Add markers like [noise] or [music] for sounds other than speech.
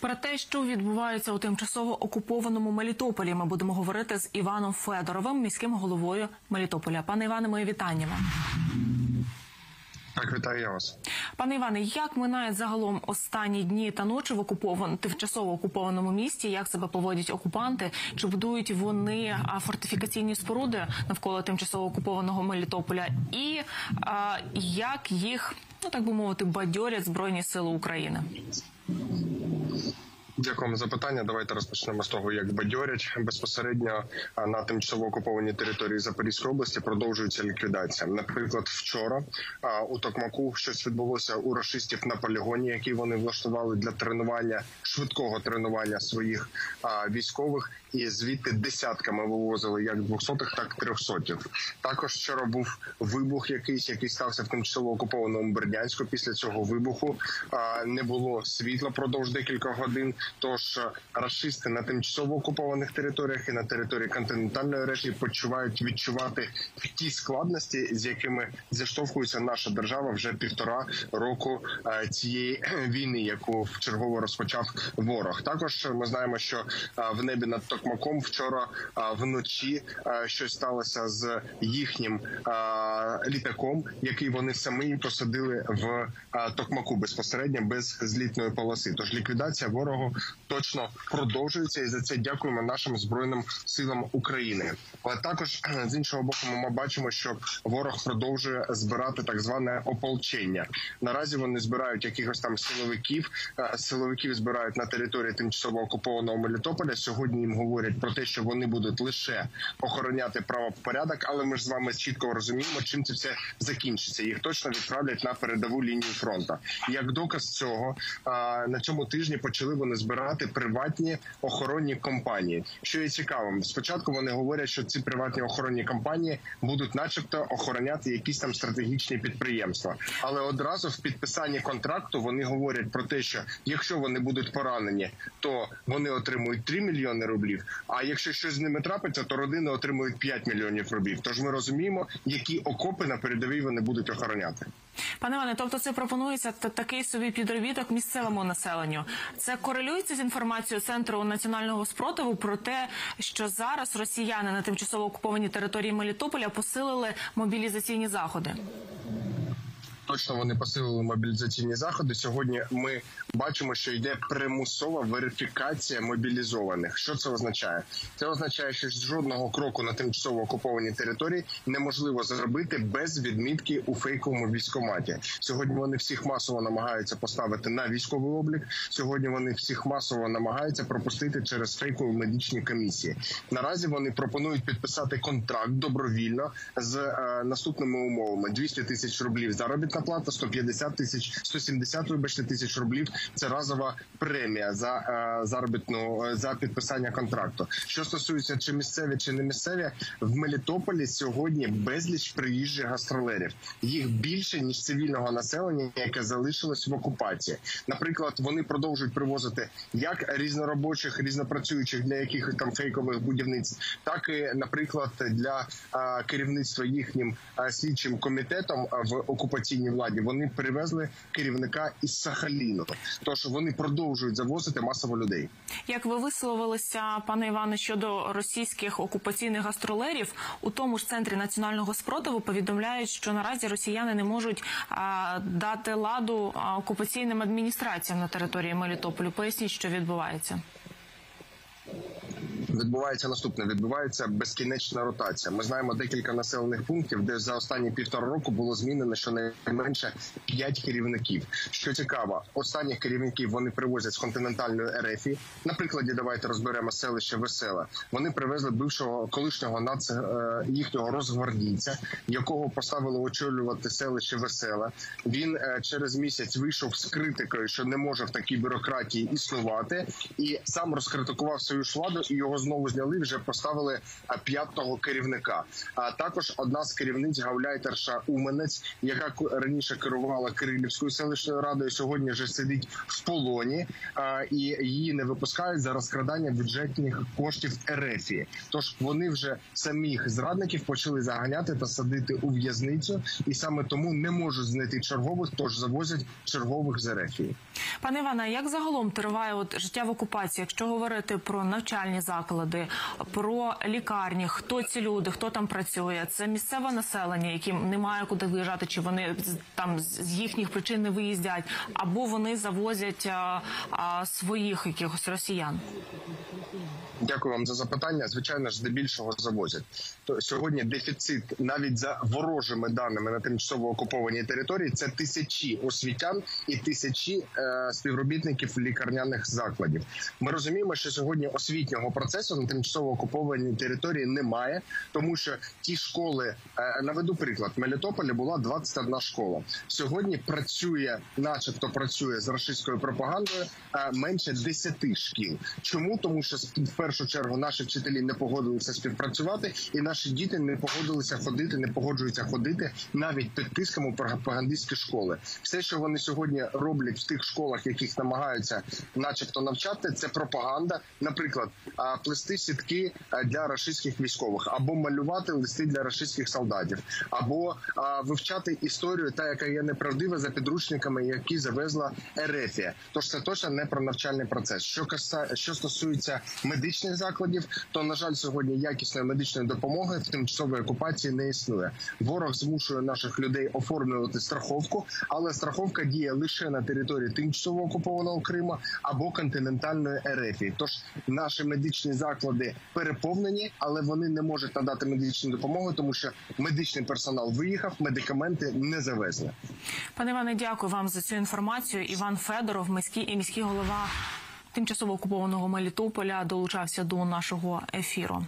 Про те, що відбувається у тимчасово окупованому Мелітополі, ми будемо говорити з Іваном Федоровим, міським головою Мелітополя. Пане Іване, моє вітання вам. Так, вітаю я вас. Пане Іване, як минають загалом останні дні та ночі в окупован тимчасово окупованому місті? Як себе поводять окупанти? Чи будують вони фортифікаційні споруди навколо тимчасово окупованого Мелітополя? І а, як їх, ну так би мовити, бадьорять збройні сили України? Дякуємо за питання. Давайте розпочнемо з того, як бадьорять безпосередньо на тимчасово окупованій території Запорізької області продовжується ліквідація. Наприклад, вчора у Токмаку щось відбулося у рашистів на полігоні, який вони влаштували для тренування швидкого тренування своїх військових, і звідти десятками вивозили як двохсотих, так і трьохсотів. Також вчора був вибух, якийсь який стався в тимчасово окупованому Бердянську. Після цього вибуху не було світла продовж декілька годин. Тож е, рашисти на тимчасово окупованих територіях і на території континентальної решті почувають відчувати ті складності, з якими зіштовхується наша держава вже півтора року е, цієї [clears throat] війни, яку в чергово розпочав ворог. Також ми знаємо, що е, в небі над Токмаком вчора вночі щось сталося з їхнім літаком, який вони самі посадили в Токмаку безпосередньо без злітної полоси. Тож ліквідація ворогу точно продовжується, і за це дякуємо нашим збройним силам України. Але також з іншого боку, ми бачимо, що ворог продовжує збирати так зване ополчення. Наразі вони збирають якихось там силовиків. Е, Силовиків збирають на території тимчасово окупованого Мелітополя. Сьогодні їм говорять про те, що вони будуть лише охороняти правопорядок, але ми ж з вами чітко розуміємо, чим це все закінчиться. Їх точно відправлять на передову лінію фронту. Як доказ цього е, на цьому тижні почали вони збирати приватні охоронні компанії. Що є цікавим, спочатку вони говорять, що ці приватні охоронні компанії будуть, начебто, охороняти якісь там стратегічні підприємства. Але одразу в підписанні контракту вони говорять про те, що якщо вони будуть поранені, то вони отримують 3 мільйони рублів. А якщо щось з ними трапиться, то родини отримують 5 мільйонів рублів. Тож ми розуміємо, які окопи на передовій вони будуть охороняти. Пане Іване, тобто це пропонується та- такий собі підробіток місцевому населенню. Це корелюється з інформацією центру національного спротиву про те, що зараз росіяни на тимчасово окупованій території Мелітополя посилили мобілізаційні заходи. Точно вони посилили мобілізаційні заходи. Сьогодні ми бачимо, що йде примусова верифікація мобілізованих. Що це означає? Це означає, що жодного кроку на тимчасово окупованій території неможливо зробити без відмітки у фейковому військкоматі. Сьогодні вони всіх масово намагаються поставити на військовий облік. Сьогодні вони всіх масово намагаються пропустити через фейкові медичні комісії. Наразі вони пропонують підписати контракт добровільно з е, наступними умовами: 200 тисяч рублів заробітна плата, 150 тисяч, 170, вибачте, тисяч рублів. Це разова премія за е, заробітну е, за підписання контракту. Що стосується чи місцеві, чи не місцеві, в Мелітополі сьогодні безліч приїжджих гастролерів. Їх більше ніж цивільного населення, яке залишилось в окупації. Наприклад, вони продовжують привозити як різноробочих, різнопрацюючих для якихось там фейкових будівництв, так і, наприклад, для е, керівництва їхнім слідчим комітетом в окупаційній владі. Вони привезли керівника із Сахаліну. Тож вони продовжують завозити масово людей. Як ви висловилися, пане Іване, щодо російських окупаційних гастролерів, у тому ж центрі національного спротиву повідомляють, що наразі росіяни не можуть а, дати ладу окупаційним адміністраціям на території Мелітополю. Поясніть, що відбувається. Відбувається наступне: відбувається безкінечна ротація. Ми знаємо декілька населених пунктів, де за останні півтора року було змінено щонайменше п'ять керівників. Що цікаво, останніх керівників вони привозять з континентальної РФі. На прикладі давайте розберемо селище Веселе. Вони привезли бившого колишнього нац е, їхнього розгвардійця, якого поставили очолювати селище Веселе. Він е, через місяць вийшов з критикою, що не може в такій бюрократії існувати, і сам розкритикував свою ж владу і його знову зняли. Вже поставили п'ятого керівника. А також одна з керівниць гауляйтерша Уменець, яка раніше керувала Кирилівською селищною радою. Сьогодні вже сидить в полоні, і її не випускають за розкрадання бюджетних коштів Ерефії. Тож вони вже самих зрадників почали заганяти та садити у в'язницю, і саме тому не можуть знайти чергових, тож завозять чергових з Ерефії. Пане Іване, як загалом триває от життя в окупації? Якщо говорити про навчальні заклади, про лікарні, хто ці люди, хто там працює? Це місцеве населення, яким немає куди виїжджати, чи вони там з їхніх причин не виїздять, або вони завозять а, а, своїх якихось росіян. Дякую вам за запитання. Звичайно ж, здебільшого завозять. То сьогодні дефіцит навіть за ворожими даними на тимчасово окупованій території це тисячі освітян і тисячі е, співробітників лікарняних закладів. Ми розуміємо, що сьогодні освітнього процесу на тимчасово окупованій території немає, тому що ті школи е, наведу приклад. Мелітополі була 21 школа. Сьогодні працює, начебто, працює з російською пропагандою е, менше 10 шкіл. Чому тому, що в першу чергу наші вчителі не погодилися співпрацювати, і наші діти не погодилися ходити, не погоджуються ходити навіть під тиском у пропагандистські школи. Все, що вони сьогодні роблять в тих школах, яких намагаються, начебто, навчати, це пропаганда. Наприклад, плести сітки для російських військових, або малювати листи для російських солдатів, або вивчати історію, та яка є неправдива за підручниками, які завезла Ерефія. Тож це точно не про навчальний процес. Що що стосується медичних закладів, то на жаль, сьогодні якісної медичної допомоги в тимчасовій окупації не існує. Ворог змушує наших людей оформлювати страховку, але страховка діє лише на території тимчасово окупованого Криму або континентальної Ерефії. Тож наші медичні заклади переповнені, але вони не можуть надати медичну допомогу, тому що медичний персонал виїхав, медикаменти не завезли. Пане Іване, дякую вам за цю інформацію. Іван Федоров, міський і міський голова тимчасово окупованого Мелітополя, долучався до нашого ефіру.